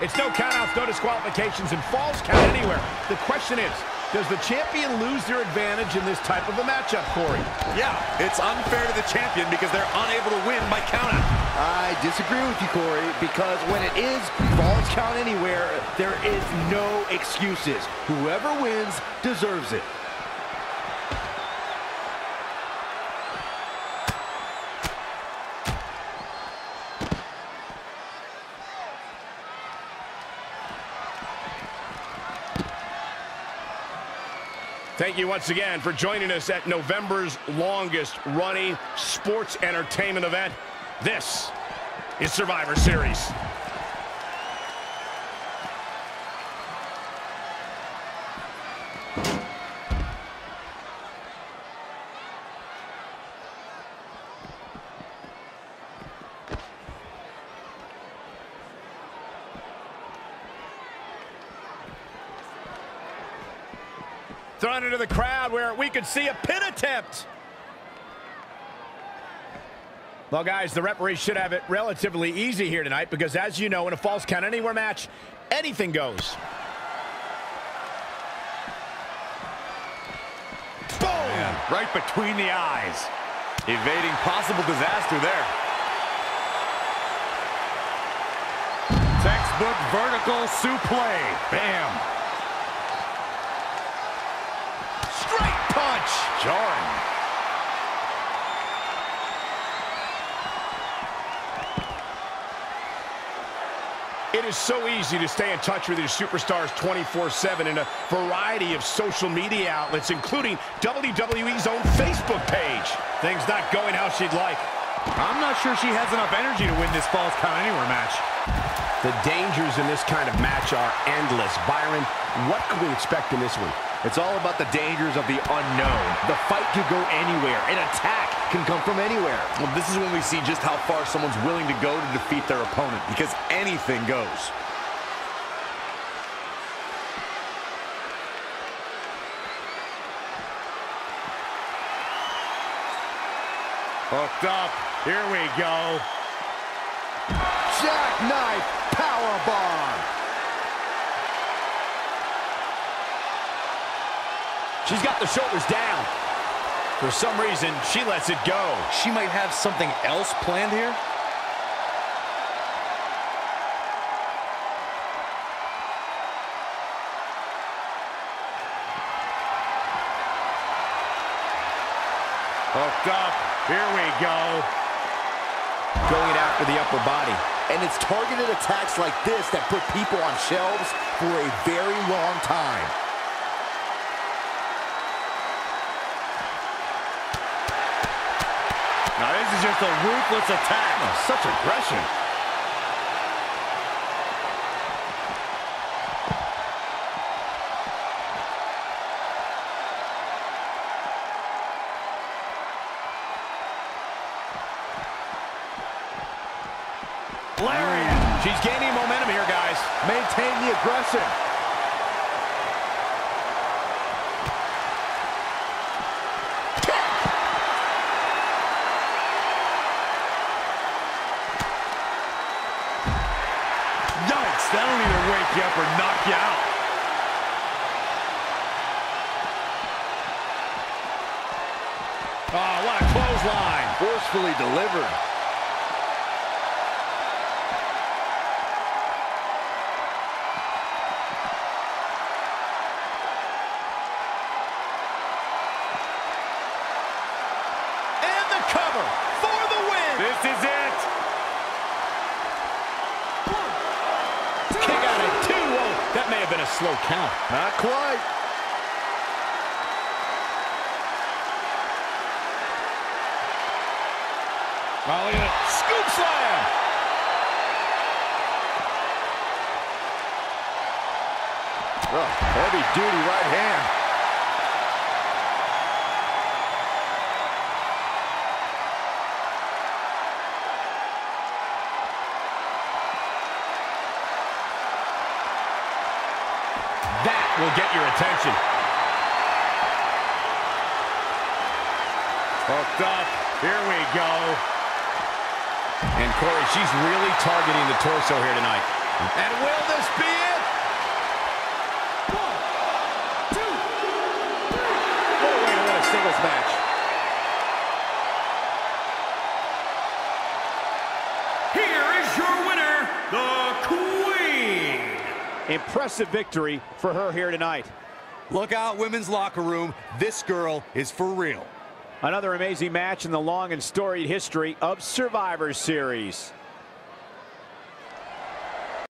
It's no countouts, no disqualifications, and falls count anywhere. The question is, does the champion lose their advantage in this type of a matchup, Corey? Yeah, it's unfair to the champion because they're unable to win by countout. I disagree with you, Corey, because when it is falls count anywhere, there is no excuses. Whoever wins deserves it. Thank you once again for joining us at November's longest running sports entertainment event. This is Survivor Series. Thrown into the crowd where we could see a pin attempt. Well, guys, the referee should have it relatively easy here tonight because, as you know, in a falls count anywhere match, anything goes. Boom! Man, right between the eyes. Evading possible disaster there. Textbook vertical suplex. Bam. It is so easy to stay in touch with your superstars 24-7 in a variety of social media outlets, including WWE's own Facebook page. Things not going how she'd like. I'm not sure she has enough energy to win this Falls Count Anywhere match. The dangers in this kind of match are endless. Byron, what can we expect in this one? It's all about the dangers of the unknown. The fight could go anywhere. An attack can come from anywhere. Well, this is when we see just how far someone's willing to go to defeat their opponent, because anything goes. Hooked up. Here we go. Jackknife powerbomb. She's got the shoulders down. For some reason, she lets it go. She might have something else planned here. Hooked up. Here we go. Going after the upper body. And it's targeted attacks like this that put people on shelves for a very long time. Now this is just a ruthless attack. Oh, such aggression. Lariat. She's gaining momentum here, guys. Maintain the aggression. Yikes, that'll either wake you up or knock you out. Oh, what a clothesline. Forcefully delivered. And the cover for the win. This is it. Kick out at two. Whoa, that may have been a slow count. Not quite. Oh, look at it. Scoop slam. Oh, heavy duty right hand. Will get your attention. Hooked up. Here we go. And Corey, she's really targeting the torso here tonight. And will this be it? What a way to win a singles match. Impressive victory for her here tonight. Look out, women's locker room. This girl is for real. Another amazing match in the long and storied history of Survivor Series.